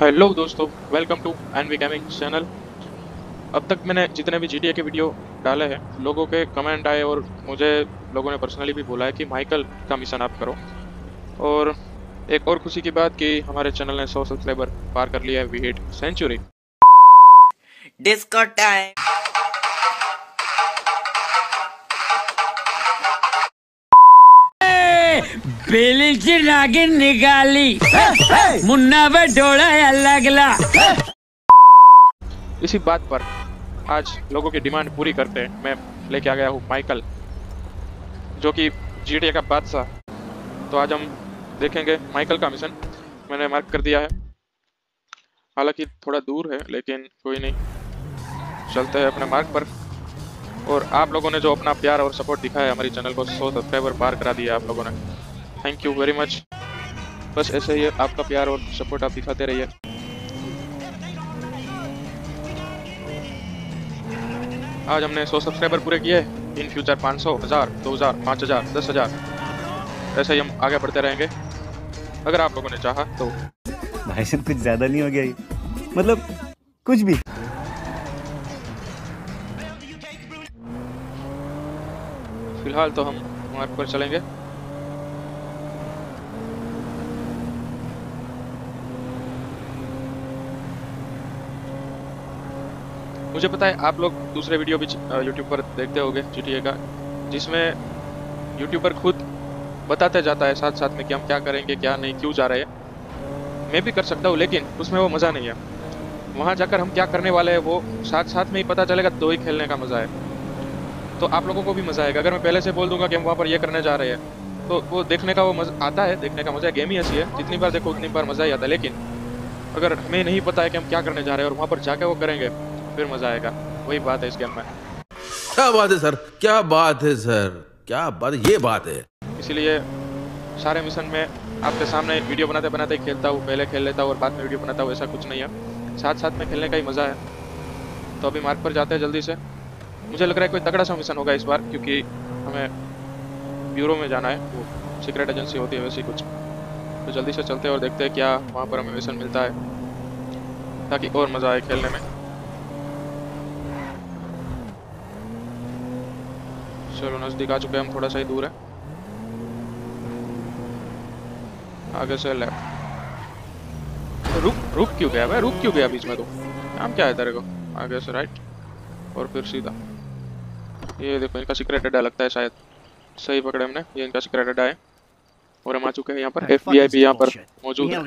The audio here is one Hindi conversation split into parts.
हेलो दोस्तों welcome to N V gaming channel अब तक मैंने जितने भी जी के वीडियो डाले हैं, लोगों के कमेंट आए और मुझे लोगों ने पर्सनली भी बोला है कि माइकल का मिशन आप करो। और एक और खुशी की बात कि हमारे चैनल ने 100 सब्सक्राइबर पार कर लिया है we hit century disco time बेलीची नागिन निकाली। मुन्ना पे डोळा लागला। इसी बात पर आज लोगों की डिमांड पूरी करते हैं। मैं लेके आ गया हूँ माइकल, जो कि जीडीए का बादशाह। तो आज हम देखेंगे माइकल का मिशन मैंने मार्क कर दिया है। हालाँकि थोड़ा दूर है, लेकिन कोई नहीं। चलते हैं अपने मार्ग पर। और आप लोगों ने जो अपना प्यार और सपोर्ट दिखाया हमारी चैनल को सौ सब्सक्राइबर पार करा दिया आप लोगों ने। थैंक यू वेरी मच बस ऐसे ही आपका प्यार और सपोर्ट आप दिखाते रहिए। आज हमने 100 सब्सक्राइबर पूरे किए। इन फ्यूचर 500 हज़ार 2000 5000 10000 ऐसे ही हम आगे बढ़ते रहेंगे। अगर आप लोगों ने चाहा तो। भाई साहब कुछ ज़्यादा नहीं हो गया ये। मतलब कुछ भी। फ़िलहाल तो हम मार्ग पर चलेंगे। मुझे पता है आप लोग दूसरे वीडियो भी यूट्यूब पर देखते होंगे जी का, जिसमें यूट्यूबर खुद बताते जाता है साथ साथ में कि हम क्या करेंगे, क्या नहीं, क्यों जा रहे हैं। मैं भी कर सकता हूँ, लेकिन उसमें वो मज़ा नहीं है। वहाँ जाकर हम क्या करने वाले हैं, वो साथ साथ में ही पता चलेगा तो ही खेलने का मज़ा है। तो आप लोगों को भी मज़ा आएगा। अगर मैं पहले से बोल दूँगा कि हम वहाँ पर ये करने जा रहे हैं तो वो देखने का वो मज़ा आता है, देखने का मज़ा है गेम ही ऐसी है। जितनी बार देखो, उतनी बार मज़ा ही आता है। लेकिन अगर हमें नहीं पता है कि हम क्या करने जा रहे हैं और वहाँ पर जाकर वो करेंगे फिर मज़ा आएगा। वही बात है इस गेम में। क्या बात है सर? क्या बात है सर? क्या बात ये बात है। इसीलिए सारे मिशन में आपके सामने वीडियो बनाते बनाते ही खेलता हूँ पहले खेल लेता हूँ और बाद में वीडियो बनाता हूँ ऐसा कुछ नहीं है। साथ साथ में खेलने का ही मज़ा है। तो अभी मार्ग पर जाते हैं जल्दी से। मुझे लग रहा है कोई तगड़ा सा मिशन होगा इस बार क्योंकि हमें ब्यूरो में जाना है वो सीक्रेट एजेंसी होती है वैसी कुछ। तो जल्दी से चलते हैं और देखते हैं क्या वहाँ पर हमें मिशन मिलता है ताकि और मज़ा आए खेलने में। चलो नज़दीक आ चुके हम थोड़ा सा ही दूर है। आगे से लेफ़्ट रुक रुक क्यों गया भाई? रुक क्यों गया बीच में तो? नाम क्या है तेरे को? आगे से राइट और फिर सीधा। ये देखो इनका सीक्रेट अड्डा लगता है शायद। सही पकड़े हमने ये इनका सीक्रेट अड्डा है। और हम आ चुके हैं यहाँ पर एफ़ बी आई भी यहाँ पर मौजूद है।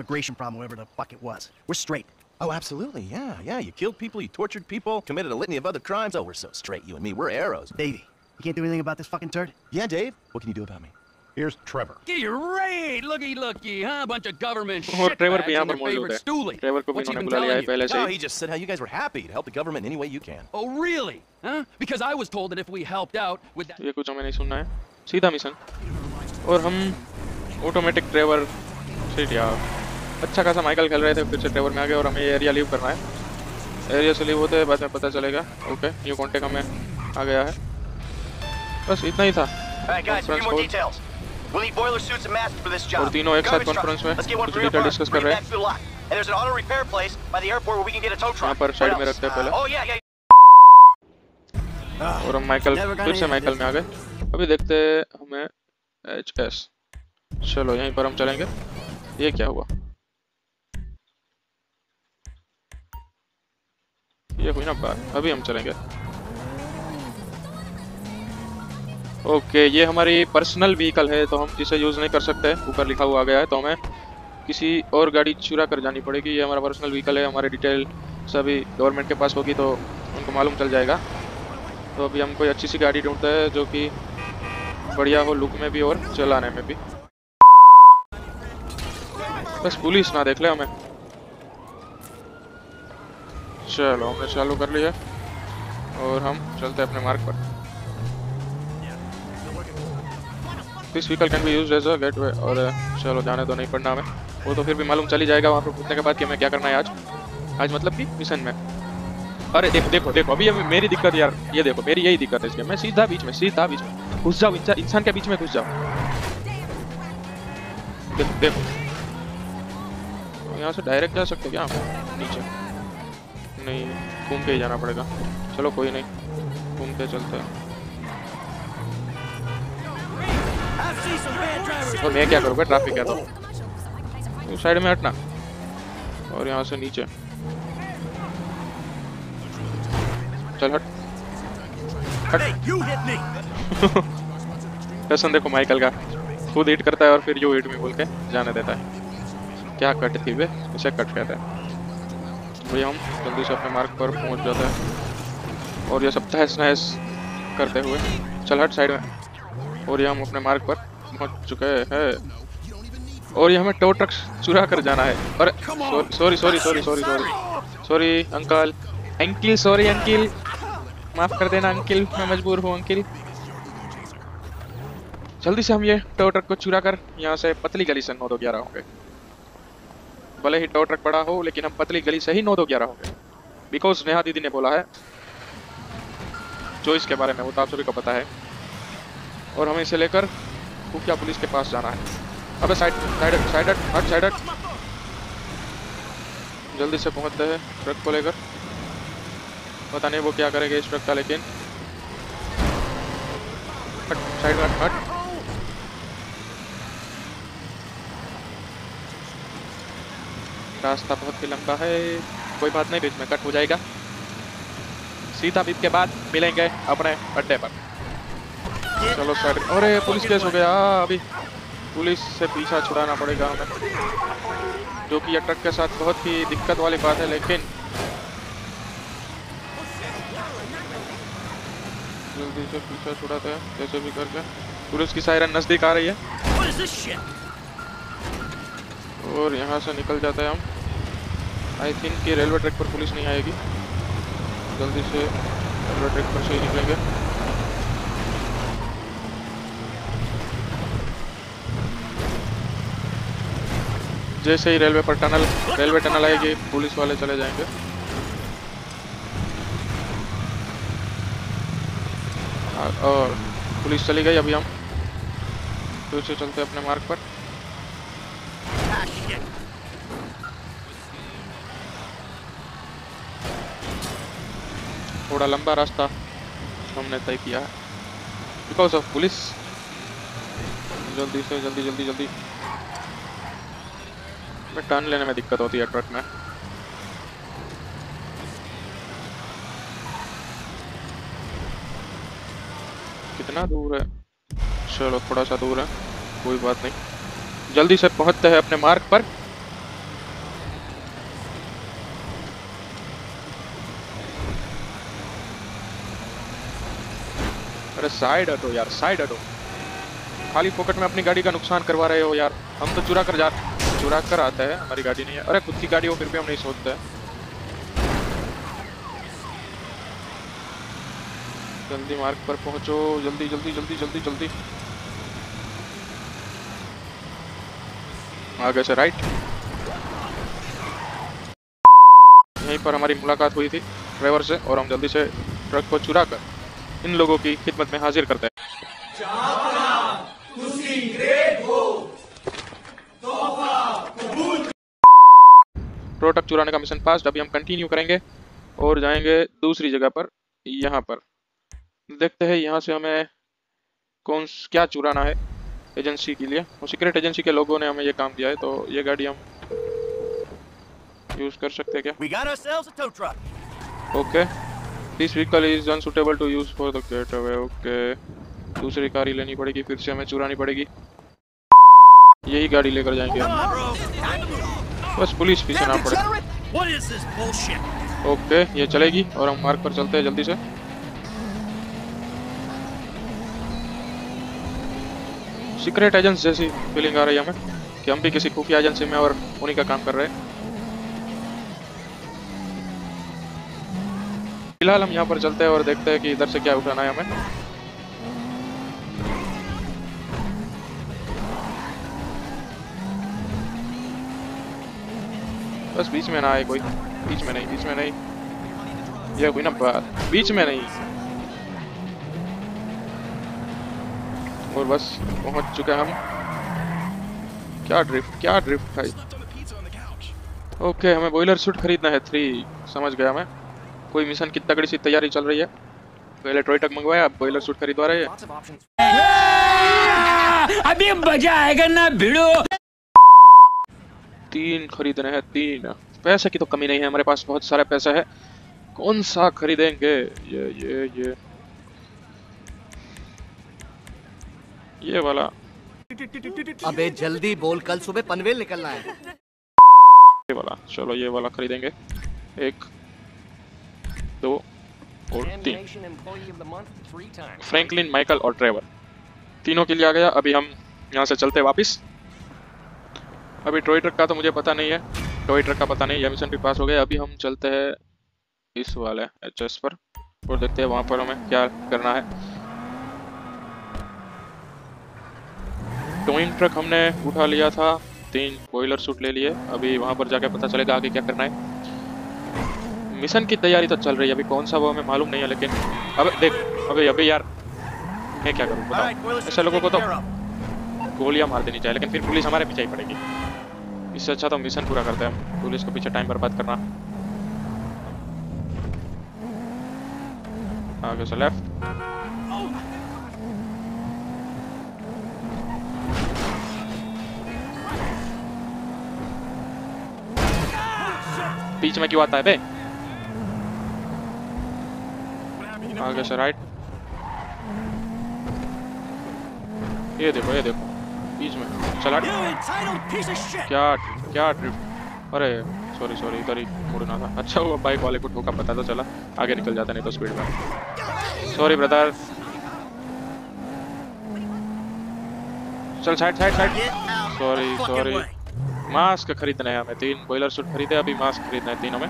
immigration problem, whatever the fuck it was. We're straight. Oh, absolutely. Yeah, yeah. You killed people, you tortured people, committed a litany of other crimes. Oh, we're so straight, you and me. We're arrows. Davey, you can't do anything about this fucking turd? Yeah, Dave? What can you do about me? Here's Trevor. Great! Looky, looky, huh? Bunch of government और ट्रेवर भी shitbags यहाँ and पर their मौजूद favorite है stoolie. ट्रेवर को भी What's he इन्होंने been बुला लिया है telling you? पहले से No, he he just said how you guys were happy to help the government any way you can. Oh, really? Huh? Because I was told that if we helped out with that... ये कुछ हमें नहीं सुनना है सीधा मिशन और हम ऑटोमेटिक ट्रेवर सीट यार अच्छा खासा माइकल खेल रहे थे फिर से ट्रेवर में आ गए और हमें एरिया लीव करना है। एरिया से लीव होते हैं बाद में पता चलेगा। ओके न्यू कॉन्टेक्ट हमें आ गया है। बस इतना ही था। और तीनों एक साथ कॉन्फ्रेंस में कुछ डिटेल डिस्कस कर रहे हैं। यहाँ पर साइड में रखते हैं पहले। और हम माइकल फिर से माइकल में आ गए। अभी देखते हैं हमें एच चलो यहीं पर हम चलेंगे। ये क्या हुआ? ये हुई ना बात। अभी हम चलेंगे। ओके ये हमारी पर्सनल व्हीकल है तो हम इसे यूज़ नहीं कर सकते, ऊपर लिखा हुआ आ गया है तो हमें किसी और गाड़ी चुरा कर जानी पड़ेगी। ये हमारा पर्सनल व्हीकल है, हमारे डिटेल सभी गवर्नमेंट के पास होगी तो उनको मालूम चल जाएगा। तो अभी हम कोई अच्छी सी गाड़ी ढूंढते हैं, जो कि बढ़िया हो लुक में भी और चलाने में भी। बस पुलिस ना देख ले हमें। चलो, हमने चालू कर लिया। और हम चलते हैं अपने मार्ग पर। This vehicle can be use as a gateway और चलो, जाने दो नहीं पढ़ना हमें। वो तो फिर भी मालूम चली जाएगा वहाँ पर पूछने के बाद कि हमें क्या करना है आज। आज मतलब कि मिशन में। अरे, देखो देखो देखो, अभी अभी मेरी दिक्कत यार, ये देखो, मेरी यही दिक्कत है इसमें मैं सीधा बीच में, सीधा बीच में, घुस जाओ इंसान के बीच में घुस जाओ देखो देखो। यहाँ से डायरेक्ट जा सकते क्या नीचे। नहीं घूम के ही जाना पड़ेगा। चलो कोई नहीं घूमते चलते हैं। तो मैं क्या करूँगा ट्रैफ़िक है। तो साइड में हटना। और यहाँ से नीचे। चल हट। हट। कसम देखो माइकल का। खुद हिट करता है और फिर यू हिट में बोल के जाने देता है। क्या कट थी वे? इसे कट कहते हैं। वही हम जल्दी से अपने मार्ग पर पहुँच जाते हैं। और ये सब तहस नहस करते हुए चल हट साइड में। और ये हम अपने मार्ग पर पहुँच चुके हैं। और ये हमें टो ट्रक चुरा कर जाना है। अरे sorry sorry sorry sorry sorry sorry uncle uncle sorry uncle माफ़ कर देना अंकिल मैं मजबूर हूँ अंकिल जल्दी से हम ये टो ट्रक को चुरा कर यहाँ से पतली गली से नौ दो ग्यारह होंगे। भले ही टो ट्रक बड़ा हो, लेकिन हम पतली गली से ही नौ दो ग्यारह होंगे। बिकॉज़ नेहा दीदी ने बोला है, जो इसके बारे में वो तो आप सभी को पता है। और हमें इसे लेकर खुफिया पुलिस के पास जाना है। अबे साइड साइड साइड हट साइड जल्दी से पहुँचते हैं ट्रक को लेकर। पता नहीं वो क्या करेंगे इस ट्रक का, लेकिन। साइड हट रास्ता बहुत ही लंबा है। कोई बात नहीं बीच में कट हो जाएगा। सीधा बीत के बाद मिलेंगे अपने अड्डे पर। चलो सर अरे पुलिस केस हो गया। अभी पुलिस से पीछा छुड़ाना पड़ेगा हमें। जो कि ट्रक के साथ बहुत ही दिक्कत वाली बात है लेकिन जल्दी से पीछा छुड़ाते हैं जैसे भी करके। पुलिस की सायरन नज़दीक आ रही है? और यहाँ से निकल जाते हैं हम। आई थिंक कि रेलवे ट्रैक पर पुलिस नहीं आएगी। जल्दी से रेलवे ट्रैक पर से ही निकलेंगे। जैसे ही रेलवे पर टनल रेलवे टनल आएगी पुलिस वाले चले जाएँगे। और पुलिस चली गई अभी हम। फिर से चलते अपने मार्ग पर। थोड़ा लंबा रास्ता हमने तय किया है। बिकॉज़ ऑफ़ पुलिस जल्दी से, जल्दी जल्दी जल्दी। में टर्न लेने में दिक्कत होती है ट्रक में। कितना दूर है? चलो, थोड़ा सा दूर है। कोई बात नहीं। जल्दी से पहुँचते हैं अपने मार्ग पर। अरे साइड हटो यार साइड हटो। खाली फोकट में अपनी गाड़ी का नुकसान करवा रहे हो यार। हम तो चुरा कर जा, चुरा कर आते हैं, हमारी गाड़ी नहीं है। अरे खुद की गाड़ी हो, फिर भी हम नहीं सोचते। जल्दी मार्ग पर पहुंचो, जल्दी जल्दी जल्दी जल्दी जल्दी। आगे से राइट यहीं पर हमारी मुलाकात हुई थी ड्राइवर से, और हम जल्दी से ट्रक को चुरा कर। इन लोगों की खिदमत में हाजिर करते हैं। प्रोडक्ट चुराने का मिशन पास अभी हम कंटिन्यू करेंगे और जाएँगे दूसरी जगह पर यहाँ पर। देखते हैं यहाँ से हमें कौन क्या चुराना है एजेंसी के लिए। और सीक्रेट एजेंसी के लोगों ने हमें ये काम दिया है तो ये गाड़ी हम यूज़ कर सकते हैं क्या? We got this vehicle is unsuitable to use for the getaway okay दूसरी कार ही लेनी पड़ेगी फिर से हमें चुरानी पड़ेगी। यही गाड़ी लेकर जाएँगे हम. बस पुलिस पीछे ना पड़े? ओके ये चलेगी और हम मार्ग पर चलते हैं जल्दी से। सीक्रेट एजेंट्स जैसी फीलिंग आ रही है हमें कि हम भी किसी खुफिया एजेंसी में और उन्हीं का काम कर रहे हैं। फ़िलहाल हम यहाँ पर चलते हैं और देखते हैं कि इधर से क्या उठाना है हमें। बस बीच में ना आए कोई। बीच में नहीं, बीच में नहीं। ये कोई ना बीच में नहीं। और बस पहुँच चुके हम। क्या ड्रिफ्ट क्या ड्रिफ्ट भाई। ओके हमें बॉयलर सूट खरीदना है। थ्री समझ गया मैं। कोई मिशन की तगड़ी सी तैयारी चल रही है? पहले टॉय टक मंगवाया अब बॉयलर सूट खरीदवा रहे हैं। अभी मज़ा आएगा ना भिड़ो। तीन खरीदने हैं तीन। पैसे की तो कमी नहीं है हमारे पास बहुत सारा पैसा है। कौन सा खरीदेंगे? ये ये ये। ये वाला। अबे जल्दी बोल कल सुबह पनवेल निकलना है। ये वाला चलो ये वाला खरीदेंगे। एक दो और तीन। फ्रैंकलिन माइकल और ट्रेवर तीनों के लिए आ गया। अभी हम यहाँ से चलते हैं वापस। अभी टॉय ट्रक का तो मुझे पता नहीं है। टॉय ट्रक का पता नहीं। है मिशन भी पास हो गया अभी हम चलते हैं इस वाले एचएस पर और देखते हैं वहाँ पर हमें क्या करना है। टोइंग ट्रक हमने उठा लिया था। तीन बॉयलर सूट ले लिए। अभी वहाँ पर जाके पता चलेगा आगे क्या करना है। मिशन की तैयारी तो चल रही है। अभी कौन सा वो हमें मालूम नहीं है लेकिन अब देख अबे अबे यार मैं क्या करूँ बताओ। ऐसे लोगों को तो गोलियाँ मार देनी चाहिए लेकिन फिर पुलिस हमारे पीछे ही पड़ेगी। इससे अच्छा तो मिशन पूरा करते हैं पुलिस को पीछे टाइम बर्बाद करना। आगे से लेफ़्ट बीच में क्यों आता है बे? आगे से राइट ये देखो ये देखो बीच में चला। क्या क्या ड्रिफ्ट अरे सॉरी सॉरी इधर ही मुड़ना था। अच्छा हुआ बाइक वाले को ठोका पता तो चला। आगे निकल जाता नहीं तो स्पीड में। सॉरी ब्रदर चल side side side sorry sorry mask खरीदना है हमें तीन बॉयलर सूट खरीदे अभी मास्क खरीदना है तीनों में।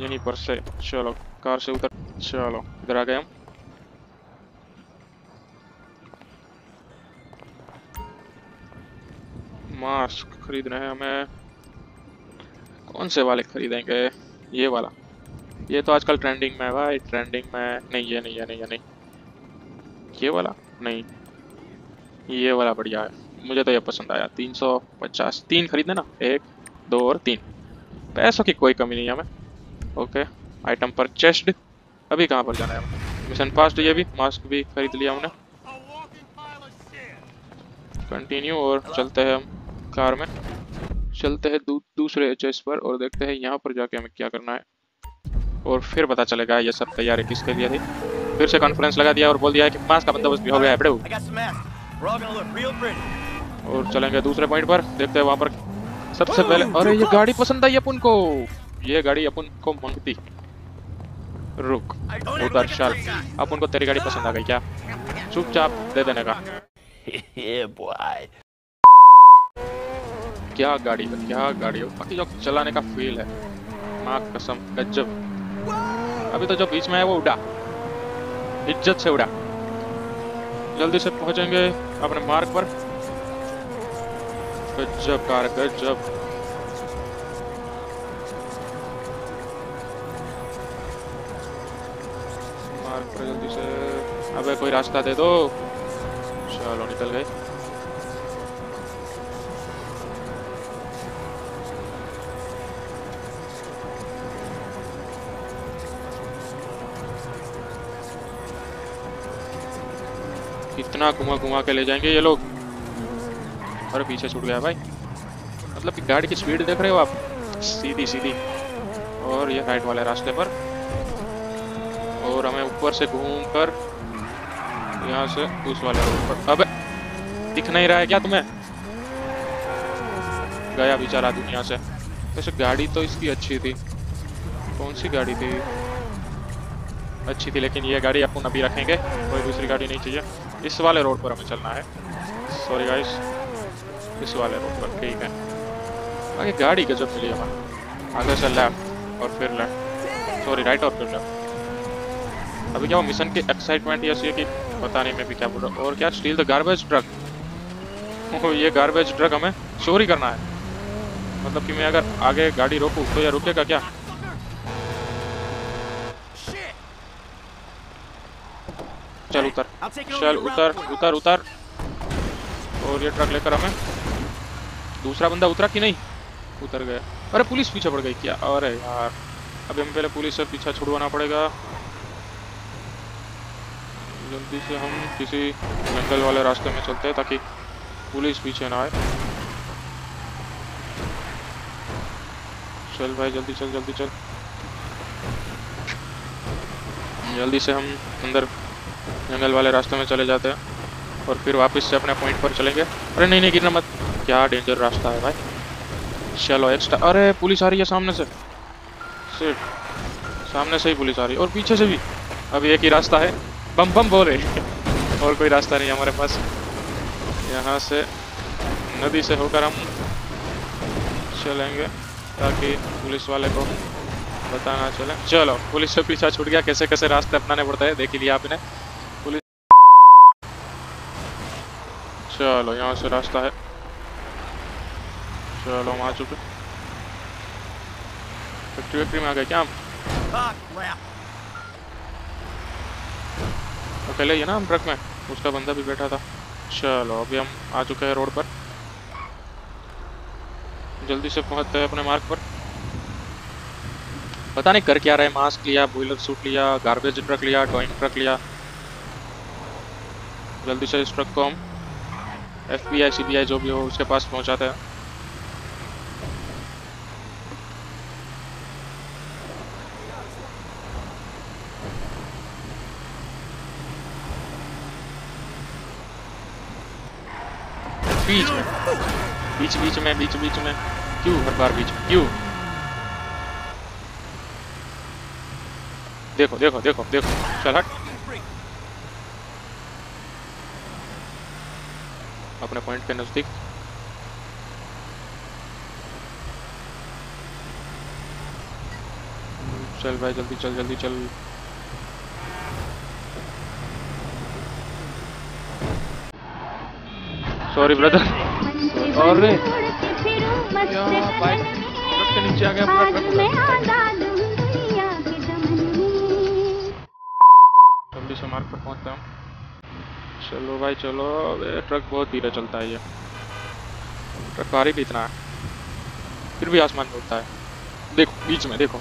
यहीं पर से चलो कार से उतर। चलो इधर आ गए हम मास्क खरीदना है हमें कौन से वाले खरीदेंगे ये वाला ये तो आजकल ट्रेंडिंग में है भाई ट्रेंडिंग में नहीं ये नहीं ये नहीं ये नहीं ये वाला नहीं ये वाला बढ़िया है मुझे तो ये पसंद आया तीन सौ पचास तीन खरीदने ना एक दो और तीन पैसों की कोई कमी नहीं है हमें ओके आइटम पर चेस्ट अभी कहाँ पर जाना है मिशन पास्ट ये भी मास्क भी खरीद लिया हमने। कंटिन्यू और चलते हैं हम कार में। चलते हैं दू, दूसरे एच पर और देखते हैं यहाँ पर जाके हमें क्या करना है। और फिर पता चलेगा ये सब तैयारी किसके लिए थी। फिर से कॉन्फ्रेंस लगा दिया और बोल दिया है कि मास्क का बंदोबस्त भी हो गया है. और चलेंगे दूसरे पॉइंट पर देखते हैं वहाँ पर सबसे पहले अरे ये गाड़ी पसंद आई अपन को। ये गाड़ी अपन को मंगती रुक उधर चल अपन को तेरी गाड़ी पसंद आ गई, क्या? चुपचाप दे देने का। क्या गाड़ी है, क्या गाड़ी है? बाकी जो चलाने का फील है। माँ कसम, गजब। अभी तो जो बीच में है, वो उड़ा। इज़्ज़त से उड़ा। जल्दी से पहुँचेंगे अपने मार्ग पर। गजब कार, गजब। अबे कोई रास्ता दे दो। चलो, निकल गए। इतना घुमा घुमा के ले जाएँगे ये लोग? अरे पीछे छूट गया भाई। मतलब गाड़ी की स्पीड देख रहे हो आप? सीधी सीधी और ये राइट वाले रास्ते पर। और हमें ऊपर से घूम कर यहाँ से उस वाले रोड पर। अबे, दिख नहीं रहा है क्या तुम्हें? गया बेचारा दुनिया से। वैसे गाड़ी तो इसकी अच्छी थी। कौन सी गाड़ी थी? अच्छी थी, लेकिन ये गाड़ी अपन अभी रखेंगे। कोई दूसरी गाड़ी नहीं चाहिए। इस वाले रोड पर हमें चलना है। सॉरी गाइस इस वाले रोड पर, ठीक है। आगे गाड़ी गजब मिली हमें आगे से लेफ़्ट और फिर लेफ़्ट सॉरी राइट और फिर लेफ़्ट अभी क्या वो मिशन की एक्साइटमेंट है कि पता नहीं मैं भी क्या बोल रहा और क्या स्टील द गार्बेज ट्रक ये गार्बेज ट्रक हमें चोरी करना है। मतलब कि मैं अगर आगे गाड़ी रोकूं तो ये रुकेगा क्या? चल उतर। चल उतर उतर उतर। और ये ट्रक लेकर हमें। दूसरा बंदा उतरा कि नहीं? उतर गया। अरे, पुलिस पीछे पड़ गई क्या? अरे यार। अभी हमें पहले पुलिस से पीछा छुड़वाना पड़ेगा। जल्दी से हम किसी जंगल वाले रास्ते में चलते हैं ताकि पुलिस पीछे ना आए। चल भाई, जल्दी चल जल्दी चल। जल्दी से हम अंदर जंगल वाले रास्ते में चले जाते हैं और फिर वापस से अपने पॉइंट पर चलेंगे। अरे नहीं नहीं, गिरना मत। क्या डेंजर रास्ता है भाई। चलो एक्स्ट्रा अरे, पुलिस आ रही है सामने से। सिट सामने से ही पुलिस आ रही है। और पीछे से भी। अभी एक ही रास्ता है। बम बम बोले और कोई रास्ता नहीं हमारे पास। यहाँ से नदी से होकर हम चलेंगे, ताकि पुलिस वाले को बताना चले। चलो, पुलिस से पीछा छूट गया। कैसे कैसे रास्ते अपनाने पड़ते हैं, देख लिया आपने। पुलिस चलो, यहाँ से रास्ता है। चलो, हम आ चुके। फैक्ट्री वैक्ट्री में आ गए क्या हम? अकेले है ना हम ट्रक में? उसका बंदा भी बैठा था। चलो, अभी हम आ चुके हैं रोड पर। जल्दी से पहुँचते हैं अपने मार्ग पर। पता नहीं कर क्या रहे मास्क लिया बॉयलर सूट लिया गार्बेज ट्रक लिया टॉइंग ट्रक लिया। जल्दी से इस ट्रक को हम F B I C B I जो भी हो, उसके पास पहुंचाते हैं। बीच में। बीच बीच में, बीच बीच में। क्यों हर बार बीच में? क्यों? देखो देखो देखो देखो। चल। हट अपने पॉइंट के नज़दीक। चल भाई, जल्दी चल जल्दी चल। सॉरी ब्रदर यार बाइक के नीचे आ गया पूरा पहुँचते हम चलो भाई चलो। अबे ट्रक बहुत धीरे चलता है ये। ट्रक भारी भी इतना है। फिर भी आसमान में उड़ता है। देखो बीच में देखो।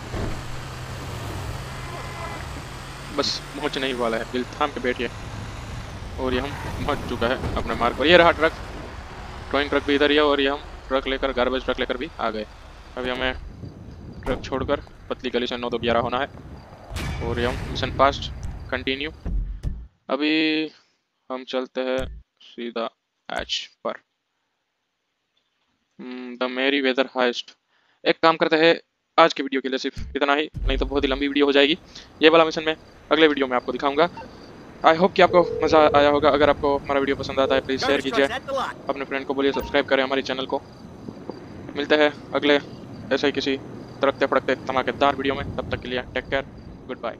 बस पहुँचने ही वाला है। दिल थाम के बैठिए। और ये हम पहुँच चुका है अपने मार्ग पर। ये रहा ट्रक टोइंग ट्रक भी इधर ही है और ये हम ट्रक लेकर गार्बेज ट्रक लेकर भी आ गए। अभी हमें ट्रक छोड़कर पतली गली से नौ दो ग्यारह होना है और ये हम मिशन फास्ट कंटिन्यू अभी हम चलते हैं सीधा एच पर। द मेरी वेदर हाइस्ट एक काम करते हैं, आज की वीडियो के लिए सिर्फ़ इतना ही, नहीं तो बहुत ही लंबी वीडियो हो जाएगी। ये वाला मिशन मैं अगले वीडियो में आपको दिखाऊँगा। आई होप कि आपको मज़ा आया होगा। अगर आपको हमारा वीडियो पसंद आता है प्लीज़ शेयर कीजिए. अपने फ्रेंड को बोलिए सब्सक्राइब करें हमारे चैनल को। मिलते हैं अगले ऐसे ही किसी तड़कते फड़कते धमाकेदार वीडियो में। तब तक के लिए टेक केयर गुड बाय